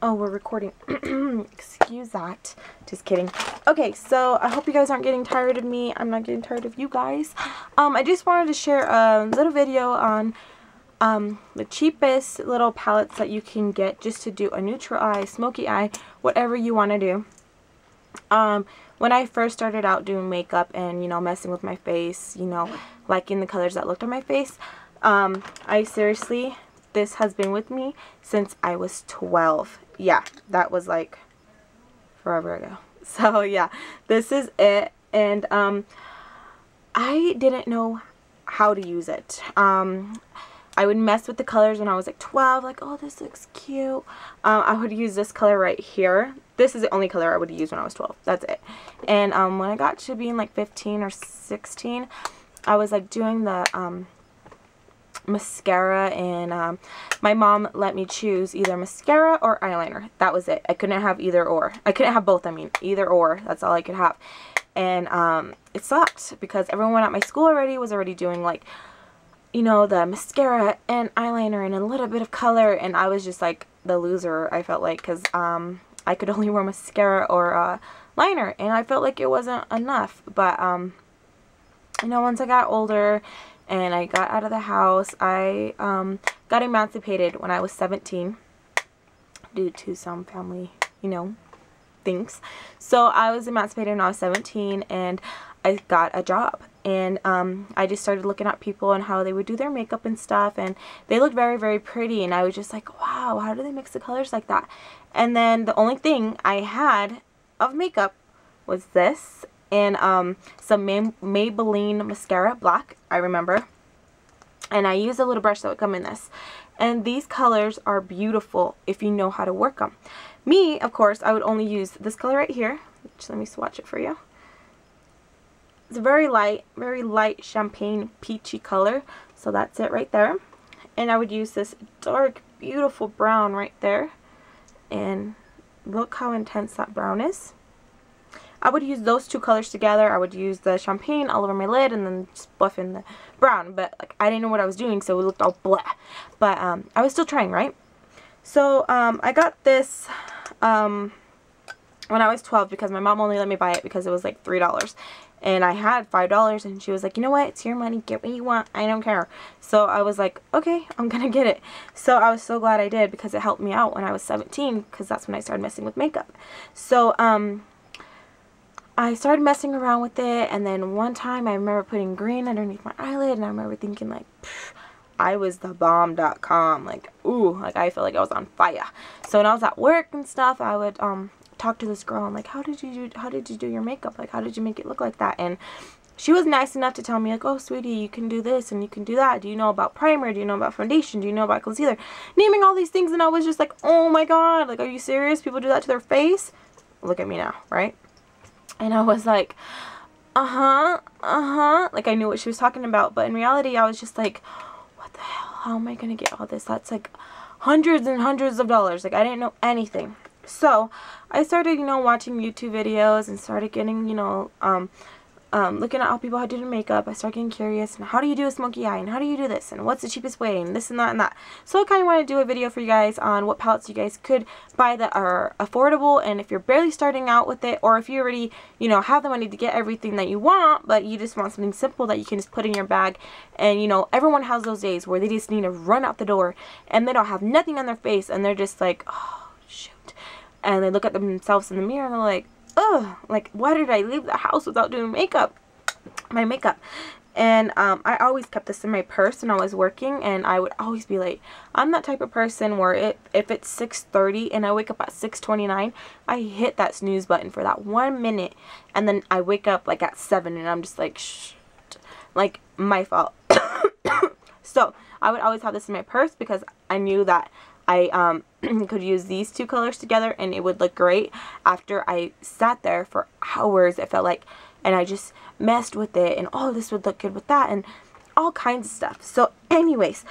Oh, we're recording. Excuse that. Just kidding. Okay, so I hope you guys aren't getting tired of me. I'm not getting tired of you guys. Um, I just wanted to share a little video on um, the cheapest little palettes that you can get just to do a neutral eye, smoky eye, whatever you want to do. Um, when I first started out doing makeup and, you know, messing with my face, you know, liking the colors that looked on my face, um, I seriously, this has been with me since I was 12. Yeah, that was like forever ago. So, yeah, this is it. And, um, I didn't know how to use it. Um, I would mess with the colors when I was like 12, like, oh, this looks cute. Um, I would use this color right here. This is the only color I would use when I was 12. That's it. And um, when I got to being like 15 or 16, I was like doing the um, mascara and um, my mom let me choose either mascara or eyeliner. That was it. I couldn't have either or. I couldn't have both, I mean, either or. That's all I could have. And um, it sucked because everyone at my school already was already doing like you know, the mascara and eyeliner and a little bit of color and I was just like the loser, I felt like, because um, I could only wear mascara or uh, liner and I felt like it wasn't enough. But, um, you know, once I got older and I got out of the house, I um, got emancipated when I was 17 due to some family, you know, things. So I was emancipated when I was 17 and I got a job. And um, I just started looking at people and how they would do their makeup and stuff and they looked very very pretty and I was just like wow how do they mix the colors like that? And then the only thing I had of makeup was this and um, some May Maybelline mascara black I remember and I used a little brush that would come in this and these colors are beautiful if you know how to work them me of course I would only use this color right here just let me swatch it for you it's a very light, very light champagne peachy color. So that's it right there. And I would use this dark, beautiful brown right there. And look how intense that brown is. I would use those two colors together. I would use the champagne all over my lid and then just buff in the brown. But like I didn't know what I was doing, so it looked all blah. But um, I was still trying, right? So um, I got this um, when I was 12 because my mom only let me buy it because it was like $3 and I had $5 and she was like, you know what, it's your money, get what you want, I don't care. So I was like, okay, I'm gonna get it. So I was so glad I did because it helped me out when I was 17 because that's when I started messing with makeup. So um, I started messing around with it and then one time I remember putting green underneath my eyelid and I remember thinking like, I was the bomb.com like ooh like I felt like I was on fire. So when I was at work and stuff I would um talk to this girl and like how did you do how did you do your makeup? Like how did you make it look like that? And she was nice enough to tell me like oh sweetie you can do this and you can do that. Do you know about primer? Do you know about foundation? Do you know about concealer? Naming all these things and I was just like oh my god like are you serious? People do that to their face? Look at me now right and I was like uh-huh uh-huh like I knew what she was talking about but in reality I was just like what the hell? How am I gonna get all this? That's like hundreds and hundreds of dollars like I didn't know anything. So I started, you know, watching YouTube videos and started getting, you know, um, um, looking at how people do makeup, I started getting curious, and how do you do a smoky eye, and how do you do this, and what's the cheapest way, and this and that and that. So I kind of want to do a video for you guys on what palettes you guys could buy that are affordable, and if you're barely starting out with it, or if you already, you know, have the money to get everything that you want, but you just want something simple that you can just put in your bag, and, you know, everyone has those days where they just need to run out the door, and they don't have nothing on their face, and they're just like, oh, and they look at themselves in the mirror and they're like, ugh, like, why did I leave the house without doing makeup? My makeup. And um, I always kept this in my purse when I was working and I would always be late. I'm that type of person where it, if it's 6.30 and I wake up at 6.29, I hit that snooze button for that one minute and then I wake up like at 7 and I'm just like, shh, like my fault. so I would always have this in my purse because I knew that I um, could use these two colors together and it would look great after I sat there for hours it felt like and I just messed with it and oh this would look good with that and all kinds of stuff. So anyways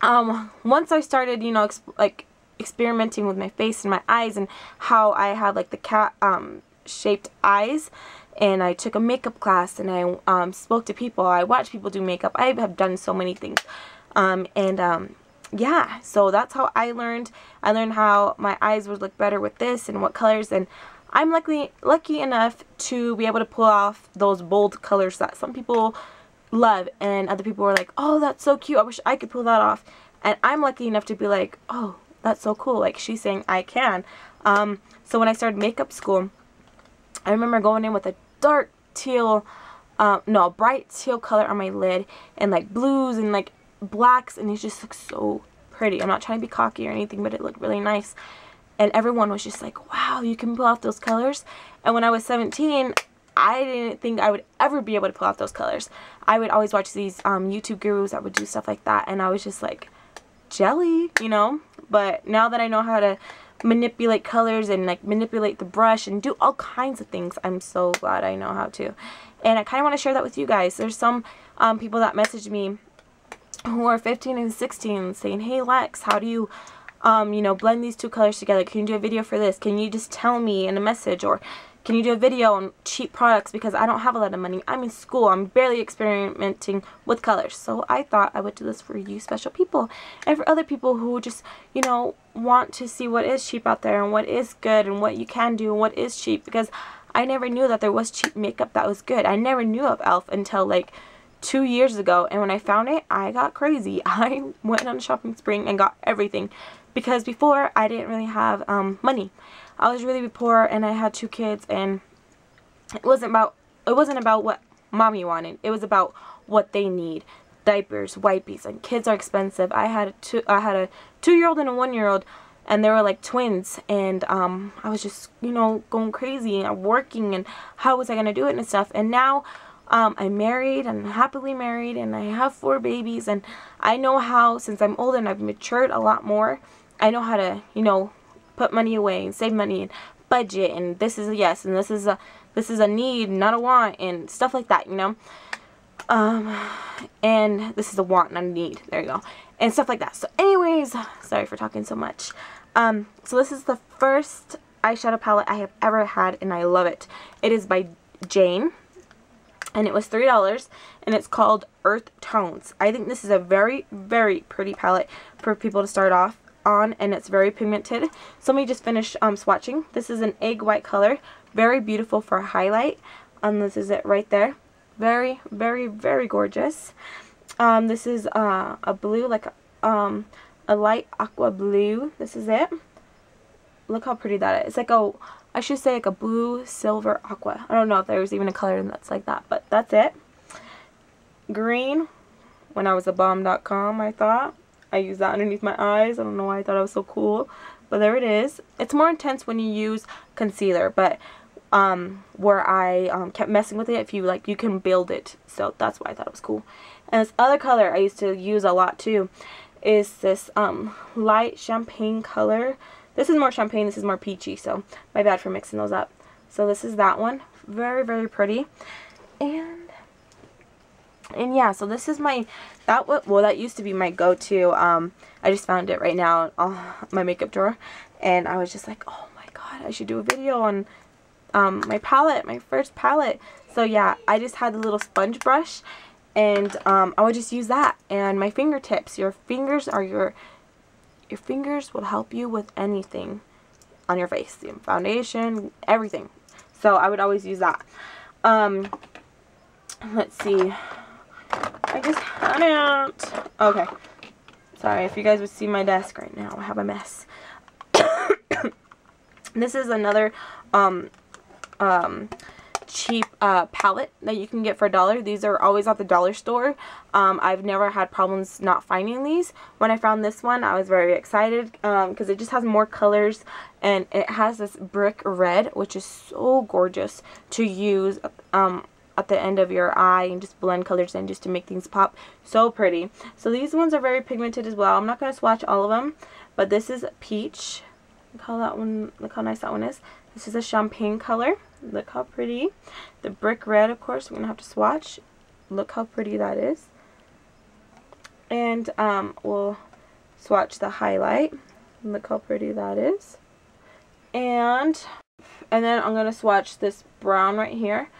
um once I started you know like experimenting with my face and my eyes and how I have like the cat um shaped eyes and I took a makeup class and I um, spoke to people. I watched people do makeup. I have done so many things. Um, and um, yeah, so that's how I learned. I learned how my eyes would look better with this and what colors and I'm lucky lucky enough to be able to pull off those bold colors that some people love and other people were like, "Oh, that's so cute. I wish I could pull that off." And I'm lucky enough to be like, "Oh, that's so cool." Like she's saying I can. Um, so when I started makeup school, I remember going in with a dark teal um, no, bright teal color on my lid and like blues and like blacks and it just looks so pretty. I'm not trying to be cocky or anything, but it looked really nice. And everyone was just like, wow, you can pull off those colors. And when I was 17, I didn't think I would ever be able to pull off those colors. I would always watch these um, YouTube gurus that would do stuff like that. And I was just like, jelly, you know? But now that I know how to manipulate colors and like manipulate the brush and do all kinds of things, I'm so glad I know how to. And I kind of want to share that with you guys. There's some um, people that message me who are 15 and 16 saying, hey Lex, how do you, um, you know, blend these two colors together? Can you do a video for this? Can you just tell me in a message? Or can you do a video on cheap products because I don't have a lot of money. I'm in school. I'm barely experimenting with colors. So I thought I would do this for you special people and for other people who just, you know, want to see what is cheap out there and what is good and what you can do and what is cheap because I never knew that there was cheap makeup that was good. I never knew of e.l.f. until like two years ago and when I found it I got crazy. I went on a shopping spree and got everything because before I didn't really have um, money. I was really poor and I had two kids and it wasn't about it wasn't about what mommy wanted. It was about what they need. Diapers wipes and kids are expensive. I had a two I had a two-year-old and a one-year-old and they were like twins and um, I was just you know going crazy and working and how was I gonna do it and stuff. And now um, I'm married and happily married and I have four babies and I know how, since I'm older and I've matured a lot more, I know how to, you know, put money away and save money and budget and this is a yes and this is a this is a need, not a want and stuff like that, you know. Um, and this is a want, not a need. There you go. And stuff like that. So anyways, sorry for talking so much. Um, so this is the first eyeshadow palette I have ever had and I love it. It is by Jane and it was $3 and it's called Earth Tones. I think this is a very, very pretty palette for people to start off on and it's very pigmented. So let me just finish um, swatching. This is an egg white color. Very beautiful for a highlight. Um, this is it right there. Very, very, very gorgeous. Um, this is uh, a blue, like um, a light aqua blue. This is it. Look how pretty that is. It's like a I should say like a blue, silver, aqua. I don't know if there's even a color that's like that, but that's it. Green, when I was a bomb.com, I thought. I used that underneath my eyes. I don't know why I thought it was so cool. But there it is. It's more intense when you use concealer, but um, where I um, kept messing with it, if you like, you can build it. So that's why I thought it was cool. And this other color I used to use a lot too is this um, light champagne color. This is more champagne, this is more peachy, so my bad for mixing those up. So this is that one. Very, very pretty. And and yeah, so this is my that what well that used to be my go-to. Um I just found it right now on my makeup drawer and I was just like, "Oh my god, I should do a video on um my palette, my first palette." So yeah, I just had the little sponge brush and um I would just use that and my fingertips. Your fingers are your your fingers will help you with anything on your face. The foundation, everything. So I would always use that. Um, let's see. I just had it. Okay. Sorry if you guys would see my desk right now. I have a mess. this is another um, um, cheap uh, palette that you can get for a dollar. These are always at the dollar store. Um, I've never had problems not finding these. When I found this one, I was very excited because um, it just has more colors and it has this brick red, which is so gorgeous to use um, at the end of your eye and just blend colors in just to make things pop. So pretty. So these ones are very pigmented as well. I'm not going to swatch all of them, but this is peach. Look how that one, look how nice that one is. This is a champagne color. Look how pretty. The brick red, of course, we're going to have to swatch. Look how pretty that is. And um, we'll swatch the highlight. Look how pretty that is. And, and then I'm going to swatch this brown right here.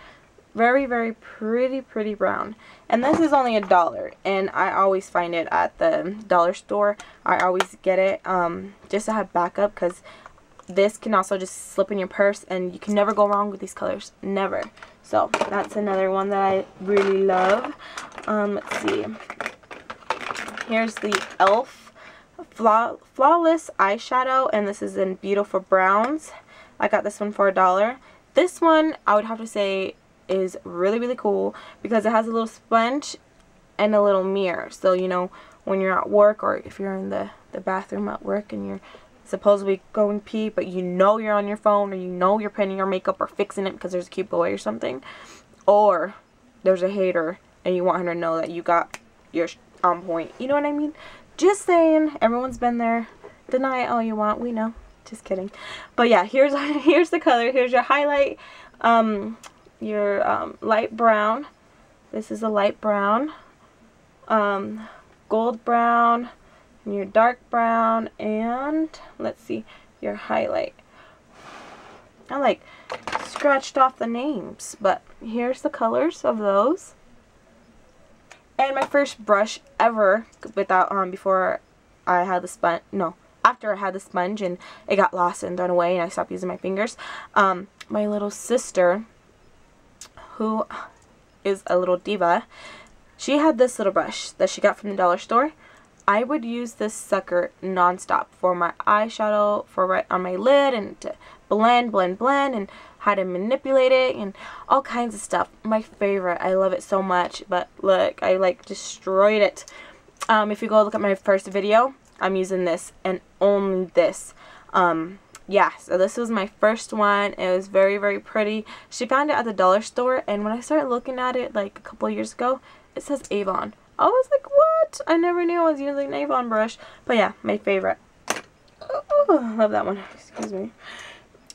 Very, very pretty, pretty brown. And this is only a dollar. And I always find it at the dollar store. I always get it um, just to have backup because this can also just slip in your purse and you can never go wrong with these colors. Never. So that's another one that I really love. Um, let's see. Here's the e.l.f. Flaw Flawless Eyeshadow and this is in beautiful browns. I got this one for a dollar. This one I would have to say is really really cool because it has a little sponge and a little mirror. So you know when you're at work or if you're in the, the bathroom at work and you're supposedly going pee but you know you're on your phone or you know you're painting your makeup or fixing it because there's a cute boy or something or there's a hater and you want her to know that you got your on point. You know what I mean? Just saying. Everyone's been there. Deny it all you want. We know. Just kidding. But yeah, here's here's the color. Here's your highlight. Um, your um, light brown. This is a light brown. Um, gold brown. Your dark brown. And let's see, your highlight. I like scratched off the names, but here's the colors of those. And my first brush ever without um before I had the sponge no after I had the sponge and it got lost and thrown away and I stopped using my fingers. Um, my little sister who is a little diva she had this little brush that she got from the dollar store. I would use this sucker nonstop for my eyeshadow, for right on my lid, and to blend, blend, blend, and how to manipulate it, and all kinds of stuff. My favorite. I love it so much, but look, I like destroyed it. Um, if you go look at my first video, I'm using this, and only this. Um, yeah, so this was my first one. It was very, very pretty. She found it at the dollar store, and when I started looking at it, like a couple years ago, it says Avon. I was like, what? I never knew I was using an Avon brush. But yeah, my favorite. Oh, love that one. Excuse me.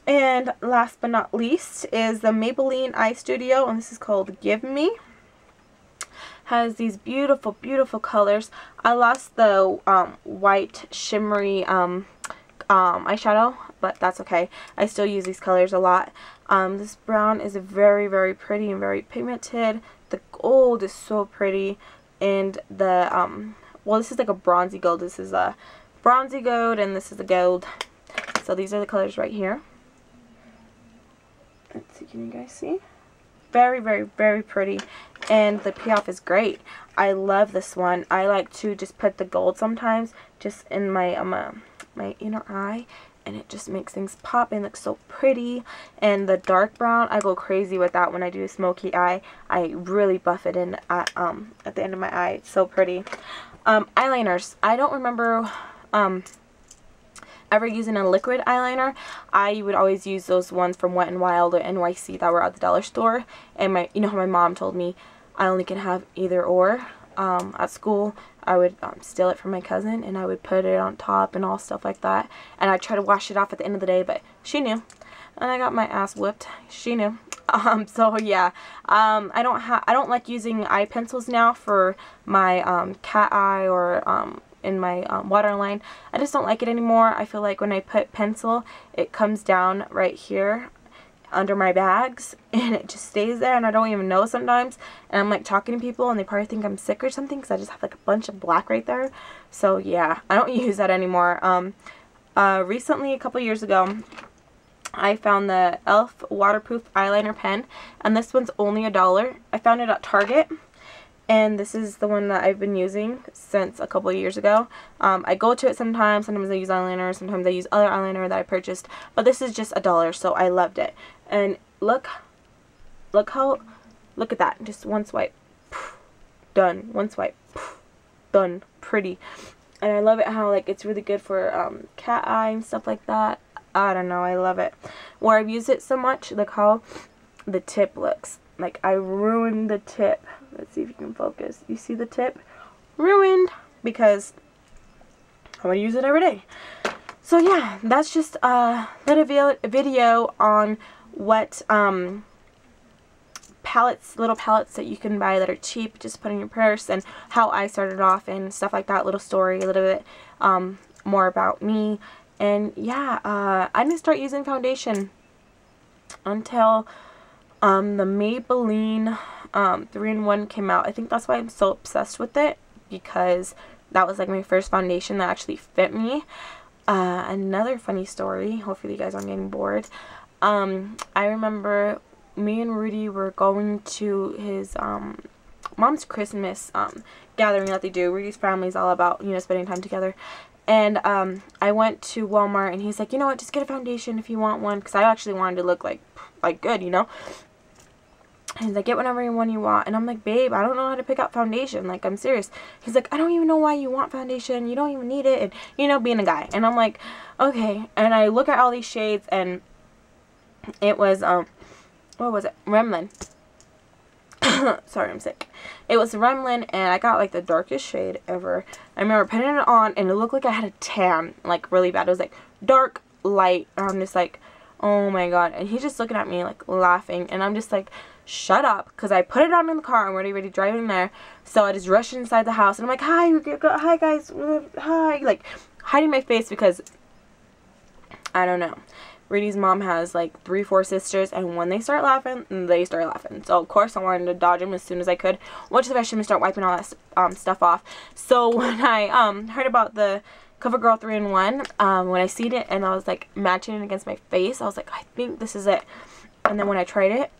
And last but not least is the Maybelline Eye Studio. And this is called Give Me. Has these beautiful, beautiful colors. I lost the um, white shimmery um, um, eyeshadow, but that's okay. I still use these colors a lot. Um, this brown is very, very pretty and very pigmented. The gold is so pretty. And the, um, well, this is like a bronzy gold. This is a bronzy gold, and this is a gold. So these are the colors right here. Let's see, can you guys see? Very, very, very pretty. And the payoff is great. I love this one. I like to just put the gold sometimes just in my, um, uh, my inner eye and it just makes things pop and look so pretty. And the dark brown, I go crazy with that when I do a smoky eye. I really buff it in at, um, at the end of my eye. It's so pretty. Um, eyeliners. I don't remember um, ever using a liquid eyeliner. I would always use those ones from Wet n Wild or NYC that were at the dollar store. And my, you know how my mom told me I only can have either or um, at school. I would um, steal it from my cousin and I would put it on top and all stuff like that. And I'd try to wash it off at the end of the day, but she knew. And I got my ass whipped. She knew. Um, so yeah, um, I don't have, I don't like using eye pencils now for my, um, cat eye or, um, in my um, waterline. I just don't like it anymore. I feel like when I put pencil, it comes down right here under my bags and it just stays there and I don't even know sometimes. And I'm like talking to people and they probably think I'm sick or something because I just have like a bunch of black right there. So yeah I don't use that anymore. Um uh recently a couple years ago I found the e.l.f. waterproof eyeliner pen and this one's only a dollar. I found it at Target and this is the one that I've been using since a couple years ago. Um, I go to it sometimes, sometimes I use eyeliner, sometimes I use other eyeliner that I purchased, but this is just a dollar, so I loved it. And look, look how, look at that, just one swipe, done, one swipe, done, pretty. And I love it how, like, it's really good for um, cat eye and stuff like that. I don't know, I love it. Where I've used it so much, look how the tip looks. Like, I ruined the tip Let's see if you can focus. You see the tip? Ruined because I'm going to use it every day. So yeah, that's just a little video on what um, palettes, little palettes that you can buy that are cheap, just put in your purse, and how I started off and stuff like that, little story, a little bit um, more about me. And yeah, uh, I didn't start using foundation until um, the Maybelline um, 3-in-1 came out. I think that's why I'm so obsessed with it because that was like my first foundation that actually fit me. Uh, another funny story, hopefully you guys aren't getting bored. Um, I remember me and Rudy were going to his um, mom's Christmas um, gathering that they do. Rudy's family is all about, you know, spending time together. And um, I went to Walmart and he's like, you know what, just get a foundation if you want one. Because I actually wanted to look like, like good, you know. He's like, get whatever one you want. And I'm like, babe, I don't know how to pick out foundation. Like, I'm serious. He's like, I don't even know why you want foundation. You don't even need it. And, you know, being a guy. And I'm like, okay. And I look at all these shades and it was, um, what was it? Revlon. Sorry, I'm sick. It was Revlon and I got like the darkest shade ever. I remember putting it on and it looked like I had a tan. Like, really bad. It was like dark, light. And I'm just like, oh my god. And he's just looking at me like laughing. And I'm just like, shut up because I put it on in the car. I'm already ready driving there. So I just rushed inside the house and I'm like, hi, hi guys, hi. Like hiding my face because I don't know. Rudy's mom has like three, four sisters, and when they start laughing, they start laughing. So of course I wanted to dodge them as soon as I could. Watch the restroom and start wiping all that um, stuff off. So when I um heard about the CoverGirl 3-in-1, um, when I seen it and I was like matching it against my face, I was like, I think this is it. And then when I tried it,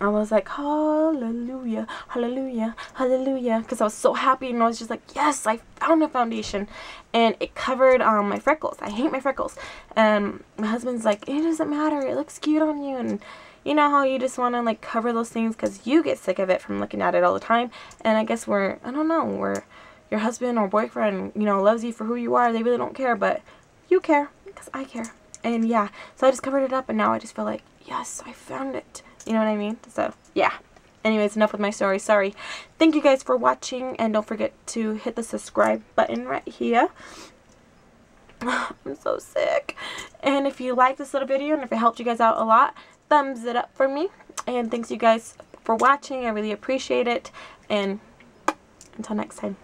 I was like, hallelujah, hallelujah, hallelujah. Because I was so happy and I was just like, yes, I found a foundation. And it covered um, my freckles. I hate my freckles. And my husband's like, it doesn't matter. It looks cute on you. And you know how you just want to like cover those things because you get sick of it from looking at it all the time. And I guess we're, I don't know, we're, your husband or boyfriend, you know, loves you for who you are. They really don't care, but you care because I care. And yeah, so I just covered it up and now I just feel like, yes, I found it. You know what I mean? So, yeah. Anyways, enough with my story. Sorry. Thank you guys for watching. And don't forget to hit the subscribe button right here. I'm so sick. And if you like this little video and if it helped you guys out a lot, thumbs it up for me. And thanks you guys for watching. I really appreciate it. And until next time.